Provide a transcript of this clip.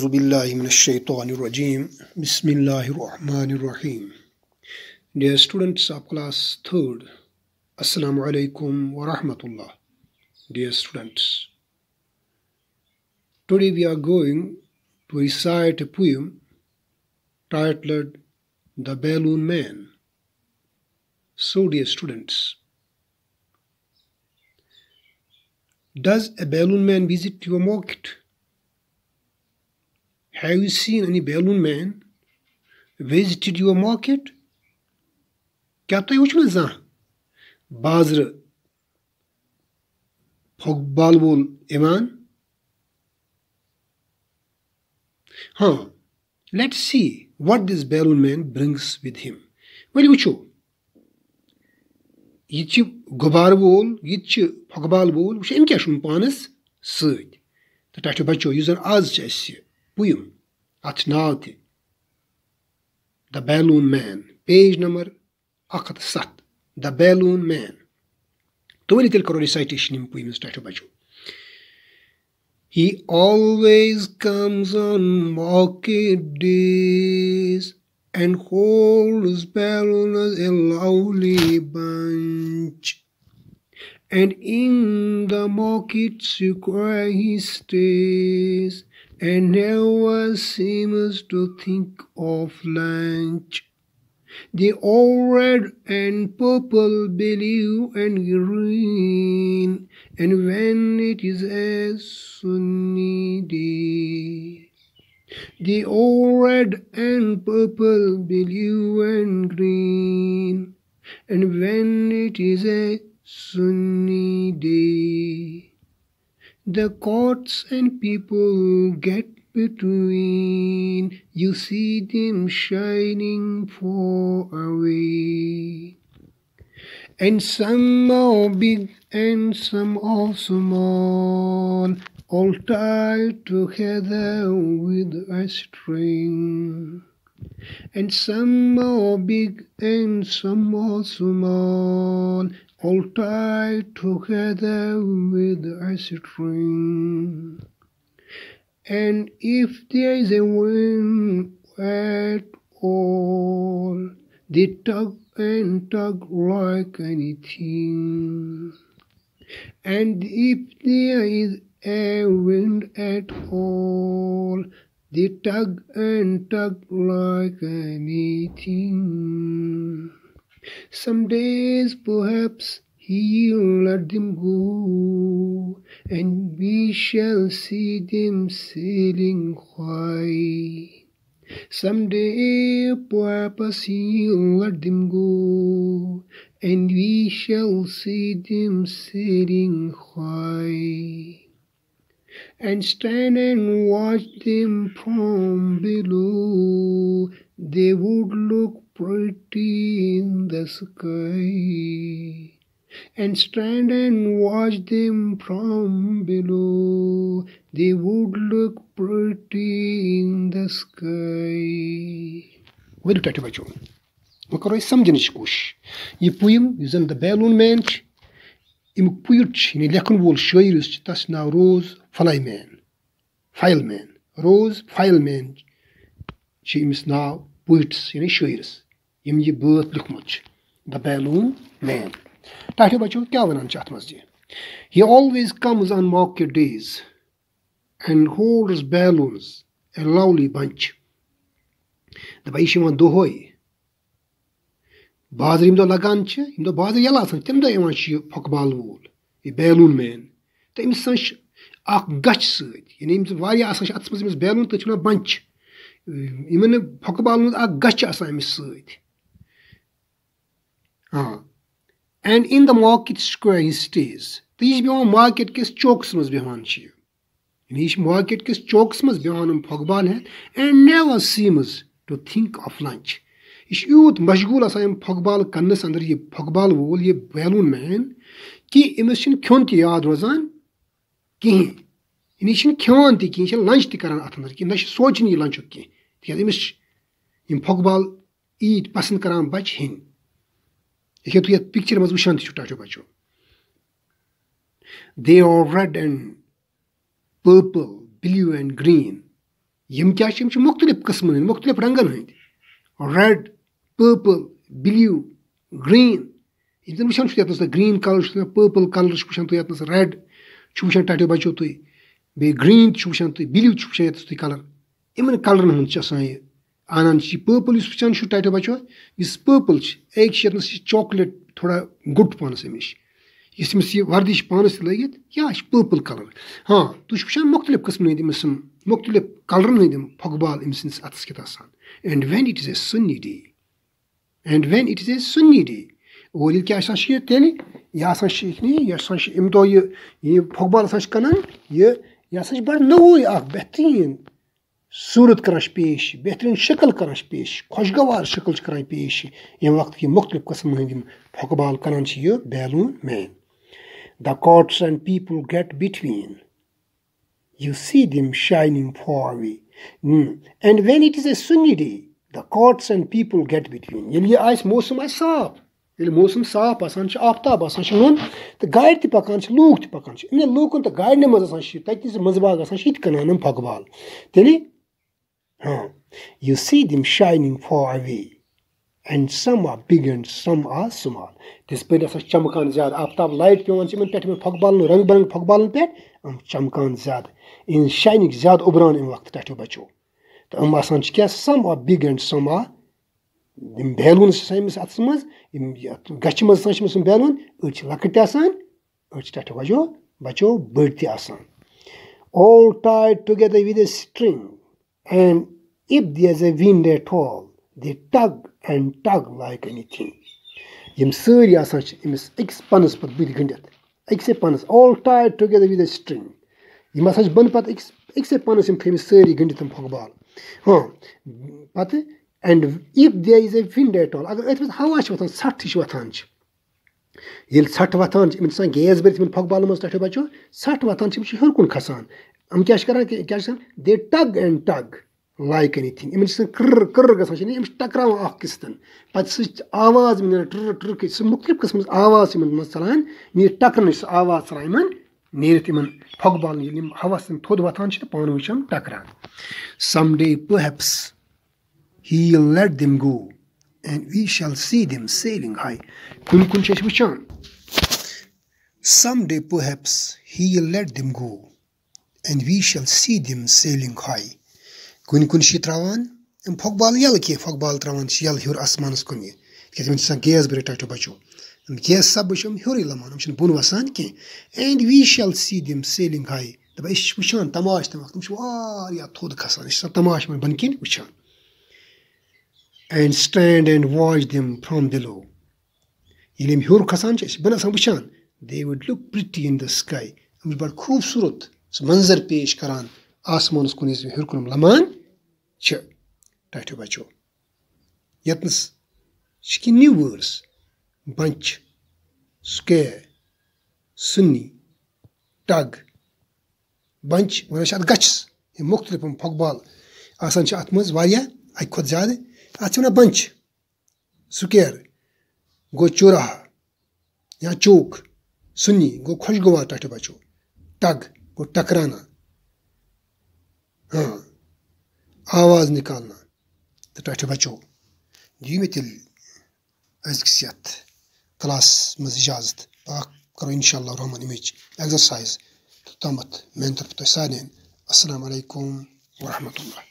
Euzu billahi mineşşeytanirracim. Bismillahirrahmanirrahim. Dear students of class 3rd, Assalamu alaikum wa rahmatullah. Dear students, today we are going to recite a poem titled The Balloon Man. So, dear students, does a balloon man visit your market? Have you seen any balloon man visited your market? کیٛاہ تُہۍ وٕچھوٕ زانٛہہ بازرٕ پھۄکھ بال وول یِوان ہاں let see what this balloon man brings with him ؤلِو وٕچھو یہِ چھِ غُبارٕ وول یہِ تہِ چھِ پھۄکھبال وول وٕچھو أمۍ کیٛاہ چھُ پانَس سۭتۍ تہٕ تۄہہِ چھُ بَچو یُس زَن آز چھِ اَسہِ Poema Atinalte The Balloon Man. Page number Akad Sat The Balloon Man. Do little recitation in poem title by He always comes on market days and holds balloons a lovely bunch. And in the market square he stays, and never seems to think of lunch. The all red and purple, blue and green, and when it is a sunny day. The all red and purple, blue and green, and when it is a sunny day. The courts and people get between, you see them shining far away. And some are big and some are small, all tied together with a string. And some are big and some are small, all tied together with a string. And if there is a wind at all, they tug and tug like anything. And if there is a wind at all, they tug and tug like anything. Some days perhaps he'll let them go, and we shall see them sailing high. Someday perhaps he'll let them go, and we shall see them sailing high. And stand and watch them from below, they would look pretty in the sky and stand and watch them from below. They would look pretty in the sky. Very tight, बच्चों وۄنۍ کَرو أسۍ سمجھنٕچ کوٗشِش یہِ پویِم یُس زَن the balloon مین چھِ اَمیُک پویٹ چھِ یعنی لیکھن وول شٲعر یُس چھِ تَس چھُ ناو روز فلاے مین فایل مین ییٚمۍ یہِ بٲتھ لیوٚکھمُت چھُ، دَ بیلوٗن مین۔ ٹاٹھیو بَچو، کیٛاہ وَنان چھِ اَتھ منٛز یہِ ہی always comes on market days and holds balloons a lovely bunch دَپان یہِ چھِ یِوان دۄہے۔ بازر ییٚمہِ دۄہ لگان چھِ ییٚمہِ دۄہ بازر یَلہٕ آسان، تَمہِ دۄہ یِوان چھُ یہِ پھۄکہٕ بال وول، یہِ بیلوٗن مین۔ تہٕ أمِس ہسا چھِ اکھ گچھ سۭتۍ یعنی أمِس واریاہ آسان چھِ اَتھس منٛز أمِس بیلوٗن تٔتھۍ چھِ وَنان بنچ۔ یِمن نہٕ پھۄکہٕ بالن ہُنٛد اکھ گچھ آسان أمِس سۭتۍ۔ Ha. And in the market square he stays. تہٕ یہِ چھِ بیٚہوان مارکیٹ کِس چوکَس منٛز بیٚہوان چھِ یہِ یعنی یہِ چھِ مارکیٹ کِس چوکَس منٛز بیٚہوان یِم پھۄکبان ہٮ۪تھ and never seems to think of lunch یہِ چھُ یوٗت مشغوٗل آسان یِم پھۄکبال کَنَس اَنٛدر یہِ پھۄکبال وول یہِ بیلوٗن مین کہِ أمِس چھُنہٕ کھیوٚن تہِ یاد روزان کِہیٖنۍ یعنی یہِ چھِنہٕ کھٮ۪وان تہِ کِہیٖنۍ یہِ چھِ لنٛچ تہِ کَران اَتھ اَنٛدر کِہیٖنۍ نہ چھِ سونٛچٲنی یہِ لنٛچُک کینٛہہ تِکیٛازِ أمِس چھِ یِم پھۄکبال ییٖتۍ پَسنٛد کَران بَچہِ ہیٚنۍ Ek तो ये पिक्चर मजबूत शांति छुटा छो बच्चों they are red and purple blue and green यम क्या यम मुख्तलिफ कस्मन हंद मुख्तलिफ रंगन हंद रेड पर्पल ब्लू ग्रीन यम तुम वुचान ये ग्रीन कलर पर्पल कलर वुचान तुम ये रेड वुचान टाटो बचो तुम बे ग्रीन वुचान तुम ब्लू वुचान ये कलर इन कलरन हंद यह انان پرپل اس وچان ٹائٹو بچو اس پرپل ایک یہ چاکلیٹ تھوڑا گوٹ پانس امس اس یہ وردش پانس تہ لگت یہ پرپل کلر۔ ہاں تھی وچان مختلف قسم ہند سم مختلف کلرن ہند پھگ بال ام سندس اتس کت and when it is a sunny day and when it is a sunny day اور یہ کیا یہ تیل یہ ہی یہ ام دہ یہ پھگ بال ہسا کٕنان یہ ہسا بڑٕ نوٚوُے اَکھ بہتریٖن صورت کران پیش، بہترین شکل کران پیش، خوشگوار شکل کران پیش یم وقت کی مختلف قسم ہند پھکہ بال کران یہ balloon man. The cats and people get between you see them shining far away and when it is a sunny day the cats and people get between ییٚلہِ یہِ آسہِ موسم آسہِ صاف۔ ییٚلہِ موسم صاف، آسان آفتاب، آسان چھُ ہیوٚن تہٕ گاڑِ تہِ پَکان چھِ لوٗکھ تہِ پکان چھِ۔ یعنی یِمن لوٗکن تہٕ گاڑٮ۪ن منٛز آسان چھِ تَتہِ منٛزٕ بال تیٚلہِ Huh. You see them shining far away. And some are big and some are small تِتھ پٲٹھۍ ہسا چمکان زیادٕ آفتاب لایٹ پیٚوان چھِ یِمن پٮ۪ٹھ یِمن پھۄکہٕ بالن رنٛگ برنٛگ پھۄکہٕ بالن پٮ۪ٹھ یِم چمکان زیادٕ یِہنٛز شاینِنٛگ زیادٕ اُبران اَمہِ وقتہٕ پٮ۪ٹھٕ بَچو تہٕ یِم آسان چھِ کیٛاہ some are big and some are یِم بیلوٗنٕز چھِ آسان أمِس اَتھس منٛز یِم گَچھِ منٛز آسان چھِ أمِس یِم بیلوٗن أڑۍ چھِ لۄکٕٹۍ And if there's a wind at all, they tug and tug like anything. یِم سٲری آسان چھِ أمِس أکِس پَنَس پَتہٕ بٕتھِ گٔنٛڈِتھ أکسٕے پَنَس آل ٹایڈ ٹُگیدر وِد اے سٹرٛنٛگ یِم ہَسا چھِ بۄنہٕ پَتہٕ أکِس أکسٕے پَنَس یِم تھٲیمٕتۍ سٲری گٔنٛڈِتھ تِم پھۄکہٕ بال ہاں پَتہٕ and if there is a wind at all اگر أتھۍ منٛز ہوا چھِ وۄتھان ژھٹھ ہِش وۄتھان چھِ ییٚلہِ ژھٹھ وۄتھان چھِ یِمَن چھِ آسان گیس بٔرِتھ یِمَن پھۄکہٕ بالَن منٛز تۄہہِ بَچو ژھٹھ وۄتھان چھِ یِم چھِ ہیوٚر کُن کھَسان یِم کیاہ چھِ کران کیاہ چھِ کران they tug and tug like any thing یِمن چھِ آسان کٕرر کٕرر گژھان چھِ یِم چھِ ٹکراوان اکھ أکِس سۭتۍ پَتہٕ سُہ آواز یِمن نیران ٹٕرر ٹٕرر سُہ مُختٔلِف قٕسمٕچ آواز چھِ یِمن منٛز ژَلان نیٖرِتھ ٹکرنٕچ سُہ آواز ژَلان یِمن نیٖرِتھ یِمن پھۄکہٕ بالنہٕ ییٚلہِ یِم ہَوہَس سۭتۍ تھوٚد وۄتھان چھِ تہٕ پانہٕ ؤنۍ چھِ یِم ٹکران some day perhaps he let them go and we shall see them sailing high کُنہِ کُن چھِ أسۍ وٕچھان some day perhaps he let them go and we shall see them sailing high کُنہِ کُنہِ چھِ یہِ ترٛاوان فۄکہٕ بال یَلہٕ کینٛہہ فۄکہٕ بال ترٛاوان چھِ یَلہٕ ہیوٚر آسمانَس کُن یہِ تِکیازِ یِمن چھِ آسان گیس بریٹو بَچو یِم گیس سَبہٕ چھِ یِم ہیوٚرُے لَمان یِم چھِنہٕ بۄن وَسان کینٛہہ and we شَل C them sailing ہاے دَپان أسۍ چھِ وٕچھان تَماش تَمہِ وقتہٕ تِم چھِ واریاہ تھوٚد کھَسان أسۍ چھِ آسان تَماش یِمَن بۄنہٕ کِنۍ وٕچھان and stand and watch them from below ییٚلہِ یِم ہیوٚر کھَسان چھِ أسۍ چھِ بۄنہٕ آسان وٕچھان they would look pretty in the sky یِم چھِ بَڑٕ خوٗبصوٗرت سُہ منظر پیش کران آسمانَس کُن یُس ہیٚور کُنُم لَمان چھِ ٹھیٚٹھِ بَچو ییٚتنَس چھِ کینٛہہ نِو وٲڈٕس بنٛچ سُکیر سُنی ٹگ بنٛچ وَنان چھِ اَتھ گَچھس یِم مُختلِف یِم پھۄکہٕ بال آسان چھِ اَتھ منٛز واریاہ اَکہِ کھۄتہٕ زیادٕ اَتھ چھِ وَنان بنٛچ سُکیر گوٚو چوراہا یا چوک سُنی گوٚو خۄشگوار ٹھیٚٹھِ بَچو ٹگ गो टकराना हाँ आवाज निकालना तो टठ बचो जी में तिल अजक क्लास मज इजाजत करो इन रहमान अमिच एक्सरसाइज तोमत मेन तरफ तो सारे असल वरहमल